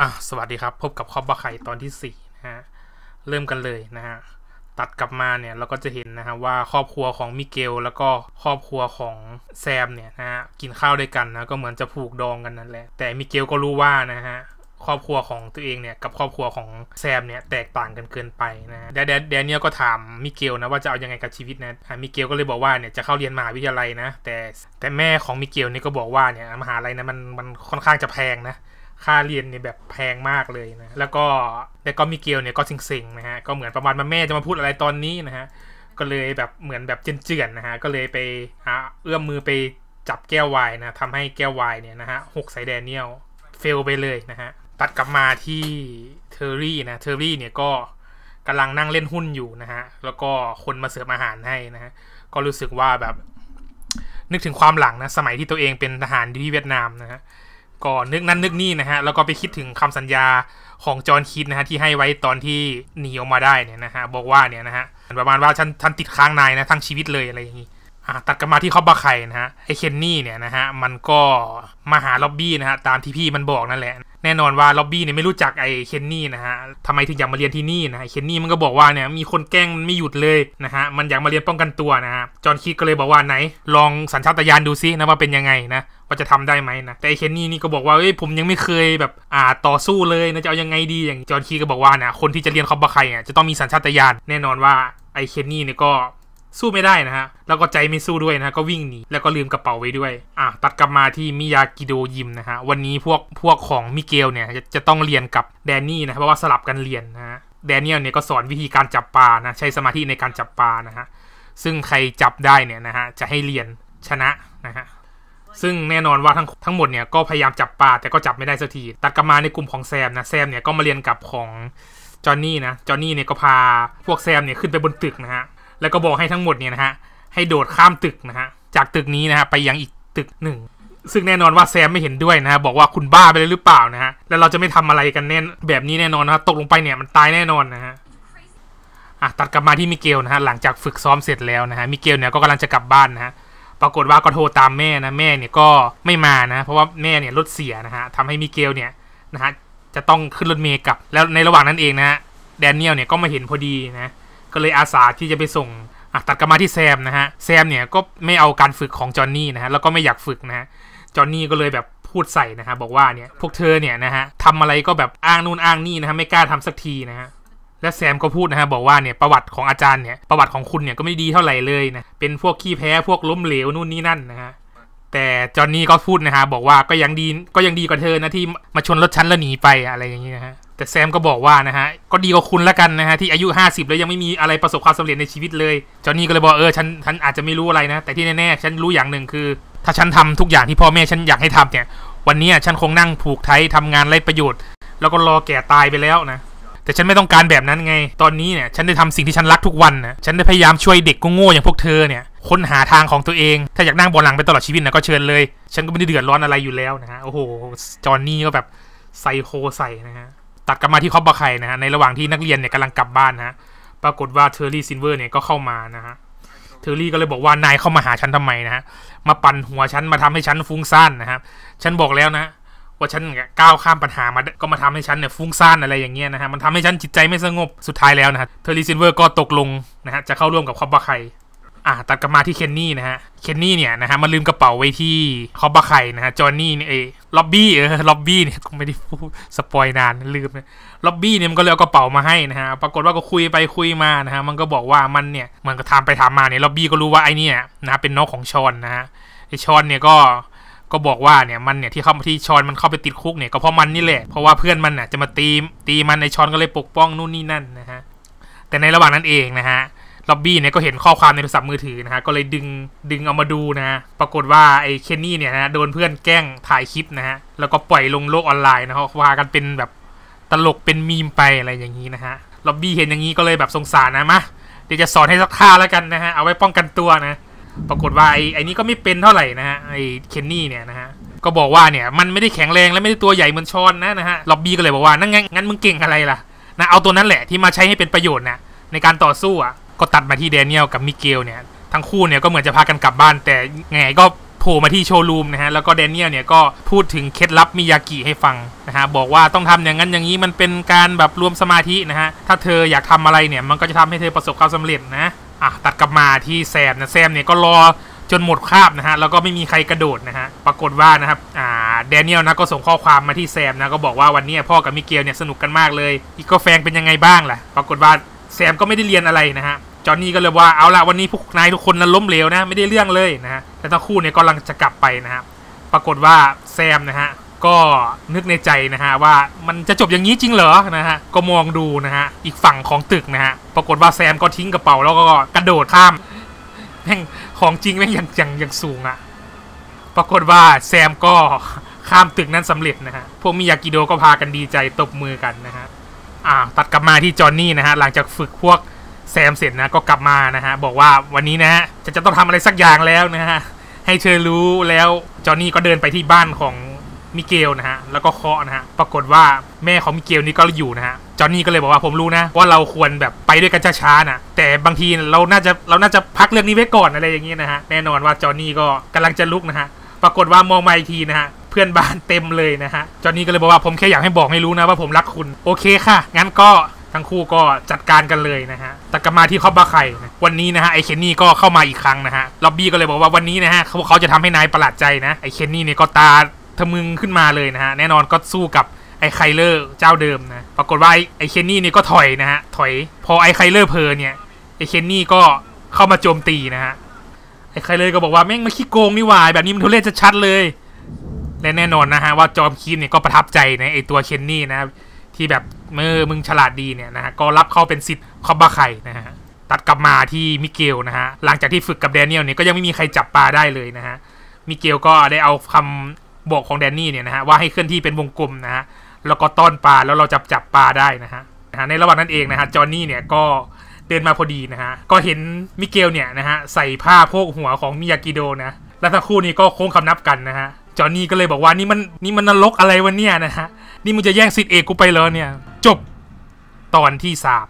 อะสวัสดีครับ พบกับ Cobra Kai ตอนที่สี่นะฮะ เริ่มกันเลยนะฮะ ตัดกลับมาเนี่ยเราก็จะเห็นนะฮะว่าครอบครัวของมิเกล แล้วก็ครอบครัวของแซมเนี่ยนะฮะกินข้าวด้วยกันนะก็เหมือนจะผูกดองกันนั่นแหละ แต่มิเกลก็รู้ว่านะฮะครอบครัวของตัวเองเนี่ยกับครอบครัวของแซมเนี่ยแตกต่างกันเกินไปนะแดนแดนเนียลก็ถามมิเกลนะว่าจะเอายังไงกับชีวิตนะอะมิเกลก็เลยบอกว่าเนี่ยจะเข้าเรียนมหาวิทยาลัยนะแต่แต่แม่ของมิเกลนี่ก็บอกว่าเนี่ยมหาลัยนะมันมันค่อนข้างจะแพงนะ ค่าเรียนเนี่ยแบบแพงมากเลยนะ แล้วก็แล้วก็มิเกลเนี่ยก็เซ็งๆนะฮะ ก็เหมือนประมาณว่าแม่จะมาพูดอะไรตอนนี้นะฮะ ก็เลยแบบเหมือนแบบเจื่อนๆนะฮะ ก็เลยไปเอื้อมมือไปจับแก้วไวน์นะทำให้แก้วไวน์เนี่ยนะฮะหกใส่แดเนียล fail ไปเลยนะฮะ ตัดกลับมาที่เทอร์รี่นะ เทอร์รี่เนี่ยก็กำลังนั่งเล่นหุ้นอยู่นะฮะ แล้วก็คนมาเสิร์ฟอาหารให้นะฮะ ก็รู้สึกว่าแบบนึกถึงความหลังนะ สมัยที่ตัวเองเป็นทหารที่เวียดนามนะฮะ ก็นึกนั่นนึกนี่นะฮะ แล้วก็ไปคิดถึงคำสัญญาของจอห์นคิดนะฮะที่ให้ไว้ตอนที่หนีออกมาได้เนี่ยนะฮะบอกว่าเนี่ยนะฮะประมาณว่าฉันฉันติดค้างนายนะทั้งชีวิตเลยอะไรอย่างนี้ ตัดกันมาที่คอบบาไข่นะฮะไอเคนนี่เนี่ยนะฮะมันก็มาหาล็อบบี้นะฮะตามที่พี่มันบอกนั่นแหละ แน่นอนว่าล็อบบี้เนี่ยไม่รู้จักไอเคนนี่นะฮะทำไมถึงอยากมาเรียนที่นี่นะไอเคนนี่มันก็บอกว่าเนี่ยมีคนแกล้งมันไม่หยุดเลยนะฮะมันอยากมาเรียนป้องกันตัวนะฮะจอห์นคิดก็เลยบอกว่าไหน ลองสัญชาตญาณดูซินะว่าเป็นยังไงนะว่าจะทำได้ไหมนะแต่ไอเคนนี่นี่ก็บอกว่าเอ้ยผมยังไม่เคยแบบอ่าต่อสู้เลยนะจะเอายังไงดีอย่างจอห์นคิดก็บอกว่าเนี่ยคนที่จะเรียนคอบบาไข่เนี่ยจะต้องมีสัญชาตญาณแน่นอนว่าไอเคนนี่เนี่ยก็ สู้ไม่ได้นะฮะ แล้วก็ใจไม่สู้ด้วยนะะก็วิ่งหนี แล้วก็ลืมกระเป๋าไว้ด้วย อะ ตัดกลับมาที่มิยากิโดยิมนะฮะ วันนี้พวกพวกของมิเกลเนี่ยจะจะต้องเรียนกับแดนนี่นะ เพราะว่าสลับกันเรียนนะฮะ แดเนียลเนี่ยก็สอนวิธีการจับปลานะ ใช้สมาธิในการจับปลานะฮะ ซึ่งใครจับได้เนี่ยนะฮะ จะให้เรียนชนะนะฮะ ซึ่งแน่นอนว่าทั้งทั้งหมดเนี่ยก็พยายามจับปลาแต่ก็จับไม่ได้สักที ตัดกลับมาในกลุ่มของแซมนะ แซมเนี่ยก็มาเรียนกับของจอห์นนี่นะ จอห์นนี่เนี่ยก็พาพวกแซมเนี่ยขึ้นไปบนตึกนะฮะ แล้วก็บอกให้ทั้งหมดเนี่ยนะฮะให้โดดข้ามตึกนะฮะจากตึกนี้นะฮะไปยังอีกตึกหนึ่งซึ่งแน่นอนว่าแซมไม่เห็นด้วยนะฮะบอกว่าคุณบ้าไปเลยหรือเปล่านะฮะแล้วเราจะไม่ทำอะไรกันแน่แบบนี้แน่นอนนะฮะตกลงไปเนี่ยมันตายแน่นอนนะฮะอะตัดกลับมาที่มิเกลนะฮะหลังจากฝึกซ้อมเสร็จแล้วนะฮะมิเกลเนี่ยก็กำลังจะกลับบ้านนะฮะปรากฏว่าก็โทรตามแม่นะแม่เนี่ยก็ไม่มานะ เพราะว่าแม่เนี่ยรถเสียนะฮะทำให้มิเกลเนี่ยนะฮะจะต้องขึ้นรถเมล์กลับแล้วในระหว่างนั้นเองนะฮะแดเนียลเนี่ยก็มาเห็นพอดีนะ ก็เลยอาสาที่จะไปส่งตัดกลับมาที่แซมนะฮะแซมเนี่ยก็ไม่เอาการฝึกของจอห์นนี่นะฮะแล้วก็ไม่อยากฝึกนะฮะจอห์นนี่ก็เลยแบบพูดใส่นะฮะบอกว่าเนี่ยพวกเธอเนี่ยนะฮะทำอะไรก็แบบอ้างนู่นอ้างนี่นะฮะไม่กล้าทำสักทีนะฮะและแซมก็พูดนะฮะบอกว่าเนี่ยประวัติของอาจารย์เนี่ยประวัติของคุณเนี่ยก็ไม่ดีเท่าไหร่เลยนะเป็นพวกขี้แพ้พวกล้มเหลวนู่นนี่นั่นนะฮะแต่จอห์นนี่ก็พูดนะฮะบอกว่าก็ยังดีก็ยังดีกว่าเธอนะที่มาชนรถฉันแล้วหนีไปอะไรอย่างนี้นะฮะ แต่แซมก็บอกว่านะฮะ ก็ดีกว่าคุณละกันนะฮะ ที่อายุ 50 แล้วยังไม่มีอะไรประสบความสำเร็จในชีวิตเลยจอห์นี่ก็เลยบอกเออฉันฉันอาจจะไม่รู้อะไรนะ แต่ที่แน่ๆฉันรู้อย่างหนึ่งคือ ถ้าฉันทำทุกอย่างที่พ่อแม่ฉันอยากให้ทำเนี่ย วันนี้ฉันคงนั่งผูกไททำงานไร้ประโยชน์ แล้วก็รอแก่ตายไปแล้วนะแต่ฉันไม่ต้องการแบบนั้นไง ตอนนี้เนี่ยฉันได้ทำสิ่งที่ฉันรักทุกวันนะฉันได้พยายามช่วยเด็กโง่ๆอย่างพวกเธอเนี่ยค้นหาทางของตัวเอง ถ้าอยากนั่งบนหลังไปตลอดชีวิตนะก็เชิญเลย ฉันก็ไม่ได้เดือดร้อนอะไรอยู่แล้วนะฮะโอ้โหจอนนี่ก็แบบไซโคใส่นะฮะ ตัดกลับมาที่ Cobra Kai นะฮะในระหว่างที่นักเรียนเนี่ยกำลังกลับบ้านนะฮะปรากฏว่าเทอร์รี่ซิลเวอร์เนี่ยก็เข้ามานะฮะเทอร์รี่ก็เลยบอกว่านายเข้ามาหาฉันทำไมนะฮะมาปั่นหัวฉันมาทำให้ฉันฟุ้งซ่านนะครับฉันบอกแล้วนะว่าฉันก้าวข้ามปัญหามาก็มาทำให้ฉันเนี่ยฟุ้งซ่านอะไรอย่างเงี้ยนะฮะมันทำให้ฉันจิตใจไม่สงบสุดท้ายแล้วนะฮะเทอร์รี่ซิลเวอร์ก็ตกลงนะฮะจะเข้าร่วมกับ Cobra Kai อะตัดกลับมาที่เคนนี่นะฮะเคนนี่เนี่ยนะฮะมันลืมกระเป๋าไว้ที่ Cobra Kai นะฮะจอห์นนี่เนี่ย ร็อบบี้เออร็อบบี้เนี่ยกูไม่ได้พูด spoil นานลืมนะร็อบบี้เนี่ยมันก็เลยเอากระเป๋ามาให้นะฮะปรากฏว่าก็คุยไปคุยมานะฮะมันก็บอกว่ามันเนี่ยมันก็ถามไปถามมาเนี่ยร็อบบี้ก็รู้ว่าไอ้เนี่ยนะเป็นน้องของชอนนะฮะไอชอนเนี่ยก็ก็บอกว่าเนี่ยมันเนี่ยที่เข้ามาที่ชอนมันเข้าไปติดคุกเนี่ยก็เพราะมันนี่แหละเพราะว่าเพื่อนมันน่ะจะมาตีตีมันในชอนก็เลยปกป้องนู่นนี่นั่นนะฮะแต่ในระหว่างนั้นเองนะฮะ ล็อบบี้เนี่ยก็เห็นข้อความในโทรศัพท์มือถือนะฮะก็เลยดึงดึงเอามาดูนะฮะปรากฏว่าไอ้เคนนี่เนี่ยนะโดนเพื่อนแกล้งถ่ายคลิปนะฮะแล้วก็ปล่อยลงโลกออนไลน์นะฮะว่ากันเป็นแบบตลกเป็นมีมไปอะไรอย่างนี้นะฮะล็อบบี้เห็นอย่างนี้ก็เลยแบบสงสารนะมะเดี๋ยวจะสอนให้สักท่าแล้วกันนะฮะเอาไว้ป้องกันตัวนะ ปรากฏว่าไอ้ไอ้นี่ก็ไม่เป็นเท่าไหร่นะฮะไอ้เคนนี่เนี่ยนะฮะก็บอกว่าเนี่ยมันไม่ได้แข็งแรงและไม่ได้ตัวใหญ่เหมือนชอนนะนะฮะล็อบบี้ก็เลยบอกว่านั่นงั้นงั้นมึงเก่งอะไรล่ะนะเอาตัวนั้นแหละที่มาใช้ให้เป็นประโยชน์นะในการต่อสู้อะ ก็ตัดมาที่แดเนียลกับมิเกลเนี่ยทั้งคู่เนี่ยก็เหมือนจะพากันกลับบ้าน แต่ไงก็ผผล่มาที่โชว์รูมนะฮะแล้วก็แดเนียลเนี่ยก็พูดถึงเคล็ดลับมิยากิให้ฟังนะฮะบอกว่าต้องทำอย่างนั้นอย่างนี้มันเป็นการแบบรวมสมาธินะฮะถ้าเธออยากทำอะไรเนี่ยมันก็จะทำให้เธอประสบความสำเร็จนะอะตัดกลับมาที่แซมนะแซมเนี่ยก็รอจนหมดคาบนะฮะแล้วก็ไม่มีใครกระโดดนะฮะปรากฏว่านะครับอ่าแดเนียลนะก็ส่งข้อความมาที่แซมนะก็บอกว่าวันนี้พ่อกับมิเกลเนี่ยสนุกกันมากเลย Eagle Fang เป็นยังไงบ้างล่ะ ปรากฏว่าแซมก็ไม่ได้เรียนอะไรนะฮะ จอห์นนี่ก็เลยว่าเอาละวันนี้พวกนายทุกคนนั้นล้มเหลวนะ ไม่ได้เรื่องเลยนะฮะแต่ทั้งคู่เนี่ยกำลังจะกลับไปนะฮะปรากฏว่าแซมนะฮะก็นึกในใจนะฮะว่ามันจะจบอย่างนี้จริงเหรอนะฮะก็มองดูนะฮะอีกฝั่งของตึกนะฮะปรากฏว่าแซมก็ทิ้งกระเป๋าแล้วก็กระโดดข้ามแม่งของจริงแม่งอย่างอย่างอย่างสูงอะปรากฏว่าแซมก็ข้ามตึกนั้นสำเร็จนะฮะพวกมิยากิโดก็พากันดีใจตบมือกันนะฮะอ่าตัดกลับมาที่จอหนนี่นะฮะหลังจากฝึกพวก แซมเสร็จนะก็กลับมานะฮะบอกว่าวันนี้นะฮะจะจะต้องทำอะไรสักอย่างแล้วนะฮะให้เธอรู้แล้วจอห์นนี่ก็เดินไปที่บ้านของมิเกลนะฮะแล้วก็เคาะนะฮะปรากฏว่าแม่ของมิเกลนี่ก็อยู่นะฮะจอห์นนี่ก็เลยบอกว่าผมรู้นะ ว่าเราควรแบบไปด้วยกันช้าๆนะแต่บางทีเราน่าจะเราน่าจะพักเรื่องนี้ไว้ก่อนอะไรอย่างเงี้ยนะฮะแน่นอนว่าจอห์นนี่ก็กำลังจะลุกนะฮะปรากฏว่ามองมาอีกทีนะฮะเพื่อนบ้านเต็มเลยนะฮะจอห์นนี่ก็เลยบอกว่าผมแค่อยากให้บอกให้รู้นะว่าผมรักคุณโอเคค่ะงั้นก็ ทั้งคู่ก็จัดการกันเลยนะฮะแต่กลับมาที่คอบบาไข่วันนี้นะฮะไอเคนนี่ก็เข้ามาอีกครั้งนะฮะล็อบบี้ก็เลยบอกว่าวันนี้นะฮะเขาเขาจะทำให้นายประหลาดใจนะไอเคนนี่เนี่ยก็ตาทะมึงขึ้นมาเลยนะฮะแน่นอนก็สู้กับไอไคลเลอร์เจ้าเดิมนะปรากฏว่าไอเคนนี่เนี่ยก็ถอยนะฮะถอย พอไอไคลเลอร์เพลเนี่ยไอเคนนี่ก็เข้ามาโจมตีนะฮะไอไคเลอร์ก็บอกว่าแม่งมาขี้โกงนี่หว่าแบบนี้มันทุเรศชัดๆเลยและแน่นอนนะฮะว่าจอห์นครีสเนี่ยก็ประทับใจในไอตัวเคนนี่นะที่แบบ มื่อมึงฉลาดดีเนี่ยนะฮะก็รับเข้าเป็นศิษย์ Cobra Kai นะฮะตัดกลับมาที่มิเกลนะฮะหลังจากที่ฝึกกับแดเนียลเนี่ยก็ยังไม่มีใครจับปลาได้เลยนะฮะมิเกลก็ได้เอาคำบอกของแดนนี่เนี่ยนะฮะว่าให้เคลื่อนที่เป็นวงกลมนะฮะแล้วก็ต้อนปลาแล้วเราจับจับปลาได้นะฮะในระหว่างนั้นเองนะฮะจอห์นนี่เนี่ยก็เดินมาพอดีนะฮะก็เห็นมิเกลเนี่ยนะฮะใส่ผ้าโพกหัวของมิยากิโดนะแล้วทั้งคู่นี้ก็โค้งคำนับกันนะฮะ จอห์นนี่ก็เลยบอกว่านี่มันนี่มันนรกอะไรวะเนี่ยนะฮะ นี่มึงจะแย่งสิทธิ์เอกกูไปเลยเนี่ย จบตอนที่สาม